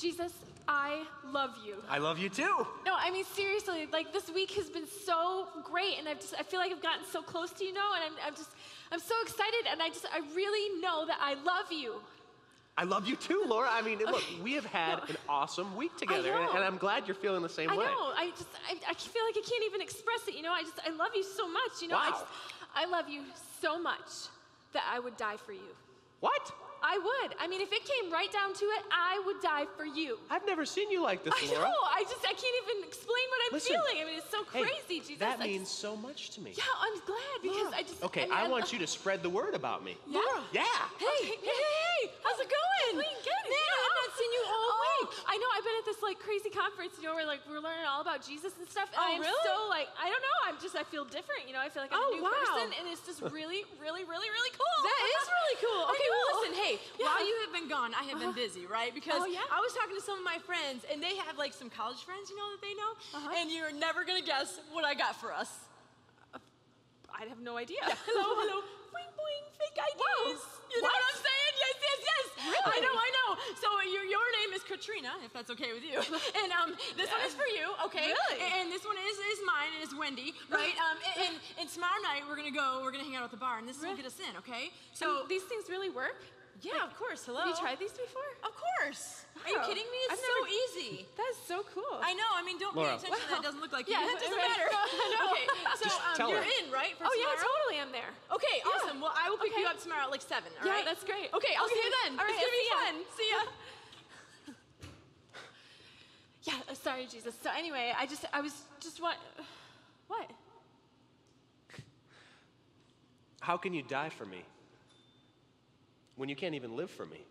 Jesus, I love you. I love you too. No, I mean seriously, like this week has been so great and I've just I feel like I've gotten so close to you know and I'm, I'm just I'm so excited and I just I really know that I love you. I love you too, Laura. I mean, look, we have had an awesome week together, and, and I'm glad you're feeling the same I way. I know. I just I, I feel like I can't even express it, you know? I just I love you so much, you know? I Wow. just I love you so much that I would die for you. What? I would. I mean, if it came right down to it, I would die for you. I've never seen you like this, I Laura. know. I just I can't even explain what I'm Listen, feeling. I mean, it's so Hey, crazy, Jesus. That I means just- so much to me. yeah, I'm glad because I just Okay, mean, I I'm- want you to spread the word about me. Yeah. Yeah. Hey, hey, hey, hey, how's it going? Doing good. Man, Yeah. I've not seen you all Oh. week. I know. I've been at this like crazy conference, you know, where like we're learning all about Jesus and stuff. And Oh, I'm really? so like I don't know. I'm just I feel different. You know, I feel like I'm Oh, a new wow. person, and it's just really, really, really, really cool. That is really cool. Okay, well, know. listen, hey, Yeah. while you have been gone, I have been busy, right? Because Oh, yeah? I was talking to some of my friends, and they have like some college friends, you know, that they know, Uh-huh. and you're never gonna guess what I got for us. I have no idea. Hello, hello. Boing, boing, fake IDs. You know What? what I'm saying? Yes, yes, yes. Really? I know, I know. So your, your name is Katrina, if that's okay with you. And um, this one is for you, okay? Really? And this one is, is mine, and it's Wendy, right? Um, and, and, and tomorrow night we're gonna go, we're gonna hang out at the bar, and this will Really? get us in, okay? So So, these things really work. Yeah, of course. Hello. Have you tried these before? Of course. Are you kidding me? It's I've so never- easy. That is so cool. I know. I mean, don't Laura. pay attention. That doesn't look like Yeah, you. That doesn't right. matter. Okay, so um, you're her. in, right? For oh yeah, totally. I'm there. Okay, Yeah. awesome. Well, I will pick you up tomorrow at like seven. All Yeah, right? that's great. Okay, I'll see you then. All right, it's gonna be fun. See ya. Yeah, uh, sorry, Jesus. So anyway, I just, I was just what, what? How can you die for me when you can't even live for me?